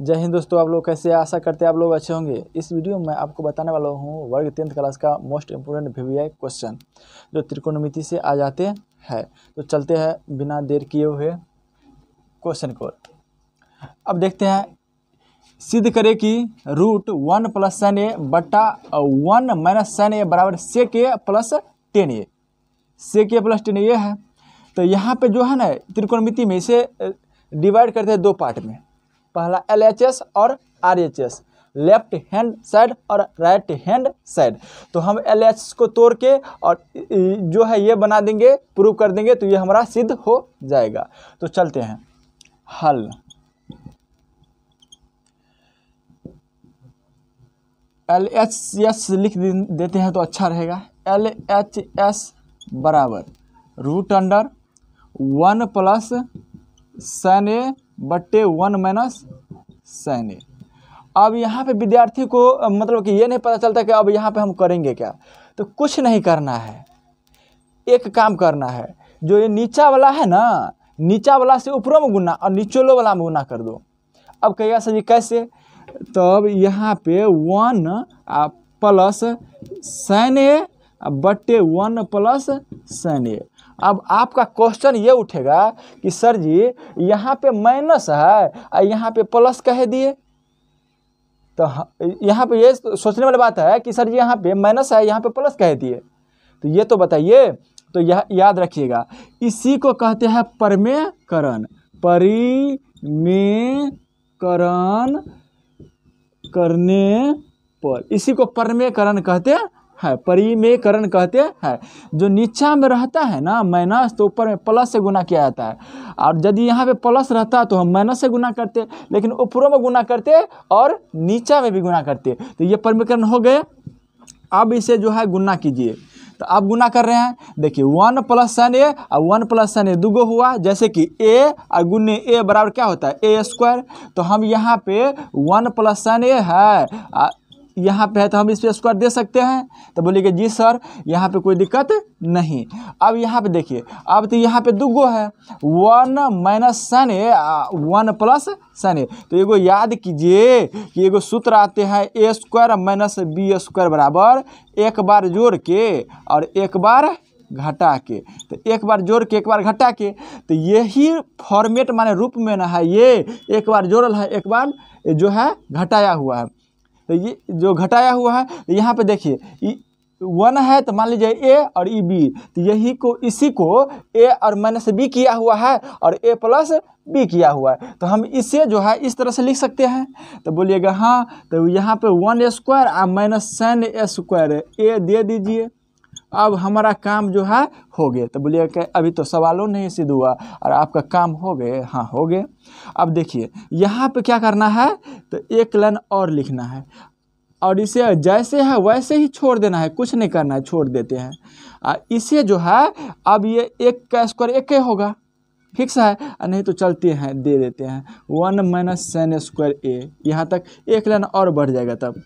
जय हिंद दोस्तों, आप लोग कैसे आशा करते हैं आप लोग अच्छे होंगे। इस वीडियो में आपको बताने वाला हूँ, वर्ग टेंथ क्लास का मोस्ट इम्पोर्टेंट वी क्वेश्चन जो त्रिकोणमिति से आ जाते हैं। तो चलते हैं बिना देर किए हुए क्वेश्चन को। अब देखते हैं, सिद्ध करें कि root one plus sine A बट्टा वन माइनस साइन ए बराबर सेक के plus tan A sec A plus tan A है। तो यहाँ पे जो है ना, त्रिकोणमिति में इसे डिवाइड करते हैं दो पार्ट में। पहला एल एच एस और R H S left hand side और राइट हैंड साइड। तो हम एल एच को तोड़ के और जो है ये बना देंगे, प्रूव कर देंगे तो ये हमारा सिद्ध हो जाएगा। तो चलते हैं। हल। एल एच एस लिख देते हैं तो अच्छा रहेगा। एल एच एस बराबर, root under one plus sine A बट्टे वन माइनस सैन ए। अब यहाँ पे विद्यार्थी को मतलब कि ये नहीं पता चलता कि अब यहाँ पे हम करेंगे क्या। तो कुछ नहीं करना है। एक काम करना है। जो ये नीचा वाला है ना, नीचा वाला से ऊपरों में गुना और नीचोलो वाला में गुना कर दो। अब कहिएगा सर जी कैसे? तब यहाँ पे वन प्लस सैन ए बट्टे वन प्लस सैन ए। अब आपका क्वेश्चन ये उठेगा कि सर जी, यहाँ पे माइनस है, और यहाँ पे प्लस कह दिए। तो यहाँ पे ये सोचने वाली बात है कि सर जी, यहाँ पे माइनस है, यहाँ पे प्लस कह दिए। तो ये तो बताइए तो यह याद रखिएगा। इसी को कहते हैं परमेकरण। परिमेकरण करने पर। इसी को परमेकरण कहते है परिमेकरण कहते हैं। जो नीचा में रहता है ना, माइनस तो ऊपर में प्लस से गुना किया जाता है। और यदि यहाँ पे प्लस रहता तो हम माइनस से गुना करते, लेकिन ऊपरों में गुना करते और नीचा में भी गुना करते। तो ये परिमेकरण हो गए अब इसे जो है गुना कीजिए। तो आप गुना कर रहे हैं। देखिए, वन प्लस सन ए और वन प्लस सन ए दुगो हुआ। जैसे कि ए और गुन्ने ए बराबर क्या होता है? A square. तो हम यहाँ पे वन प्लस सन ए है। यहाँ पे है तो हम इस पर स्क्वायर दे सकते हैं। तो बोलिए जी सर, यहाँ पे कोई दिक्कत नहीं। अब यहाँ पे देखिए, अब तो यहाँ पे दुगो है। One minus sine A one plus sine A तो एगो याद कीजिए कि एगो सूत्र आते हैं A square minus B square बराबर एक बार जोड़ के और एक बार घटा के। तो एक बार जोड़ के, एक बार घटा के। तो यही फॉर्मेट माने रूप में ना है ये। एक बार जोड़ल है, एक बार जो है घटाया हुआ है। तो ये जो घटाया हुआ है तो यहाँ पे देखिए वन है तो मान लीजिए ए और ई बी तो यही को, इसी को ए और माइनस बी किया हुआ है और ए प्लस बी किया हुआ है। तो हम इसे जो है इस तरह से लिख सकते हैं। तो बोलिएगा हाँ तो यहाँ पे वन स्क्वायर और माइनस ए स्क्वायर, ए दे दीजिए। अब हमारा काम जो है, हो गया। तो बोलिए कि अभी तो सवालों नहीं सिद्ध हुआ, और आपका काम हो गए हाँ हो गए अब देखिए, यहाँ पे क्या करना है? तो एक लाइन और लिखना है। और इसे जैसे है, वैसे ही छोड़ देना है। कुछ नहीं करना है, छोड़ देते हैं। और इसे जो है, अब ये एक का स्क्वायर एक ही होगा। फिक्स है? नहीं तो चलते हैं, दे देते हैं। One minus sine square A. यहाँ तक एक लाइन और बढ़ जाएगा तब।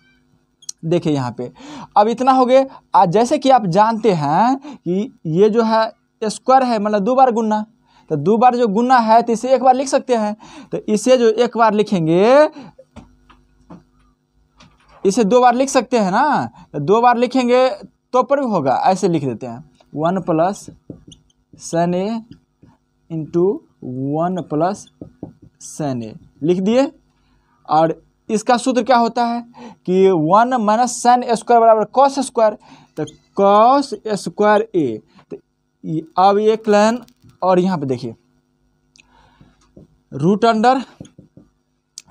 देखिए यहाँ पे। अब इतना हो गया। जैसे कि आप जानते हैं कि ये जो है स्क्वायर है मतलब दो बार गुना तो दो बार जो गुना है तो इसे एक बार लिख सकते हैं। तो इसे जो एक बार लिखेंगे, इसे दो बार लिख सकते हैं ना? तो दो बार लिखेंगे तो पर भी होगा, ऐसे लिख देते हैं। One plus sine A into one plus sine A. लिख दिए। और इसका सूत्र क्या होता है कि वन माइनस साइन स्क्वायर बराबर कॉस स्क्वायर तो कॉस स्क्वायर ए तो अब एक लाइन और यहाँ पे देखिए। रूट अंडर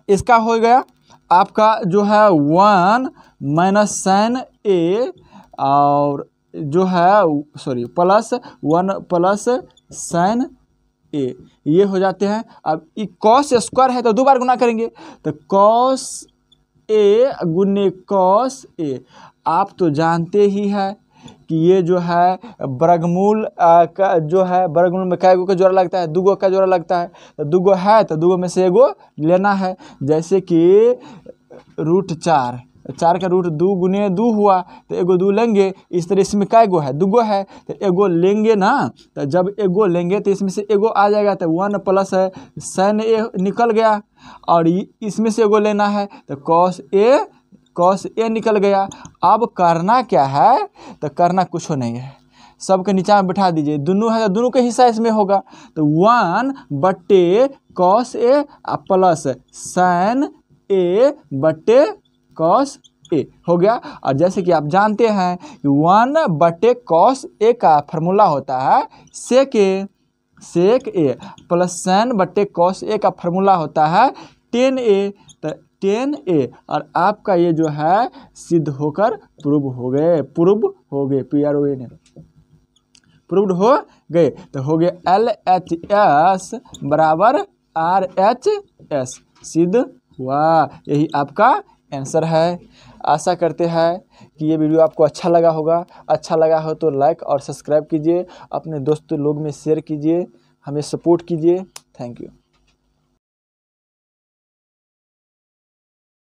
इसका हो गया आपका जो है वन माइनस साइन ए, और जो है sorry plus one plus sine A, ये हो जाते हैं। अब ये कॉस स्क्वायर है तो दो बार गुना करेंगे। तो कॉस ए गुने कॉस ए आप तो जानते ही हैं कि ये जो है बरगमूल का, जो है बरगमूल में कै गो का जोड़ा लगता है दूगो का जोड़ा लगता है। तो दूगो है तो दूगो में से एगो लेना है। जैसे कि रूट चार। चार का रूट दो गुने दो हुआ तो एगो दो लेंगे, इस तरह इसमें कै गो है? दूगो है तो एगो लेंगे ना? तो जब एगो लेंगे तो इसमें से एगो आ जाएगा तो वन प्लस है सैन ए निकल गया, और इसमें से एगो लेना है तो कॉस ए कॉस ए निकल गया। अब करना क्या है? तो करना कुछ नहीं है। सबके नीचा में बैठा दीजिए। दोनों है तो दोनों का हिस्सा इसमें होगा। तो वन बट्टे cos A plus sine A बट्टे कॉस ए हो गया। और जैसे कि आप जानते हैं कि वन बट्टे कॉस ए का फार्मूला होता है sec A sec A plus sine बट्टे कॉस ए का फार्मूला होता है टेन ए तो टेन ए और आपका ये जो है, सिद्ध होकर प्रूव हो गए, प्रूव हो गए P R O N proved हो गए। तो हो गए एल एच एस बराबर आर एच एस सिद्ध हुआ। यही आपका आंसर है। आशा करते हैं कि ये वीडियो आपको अच्छा लगा होगा। अच्छा लगा हो तो लाइक और सब्सक्राइब कीजिए। अपने दोस्त लोग में शेयर कीजिए। हमें सपोर्ट कीजिए। Thank you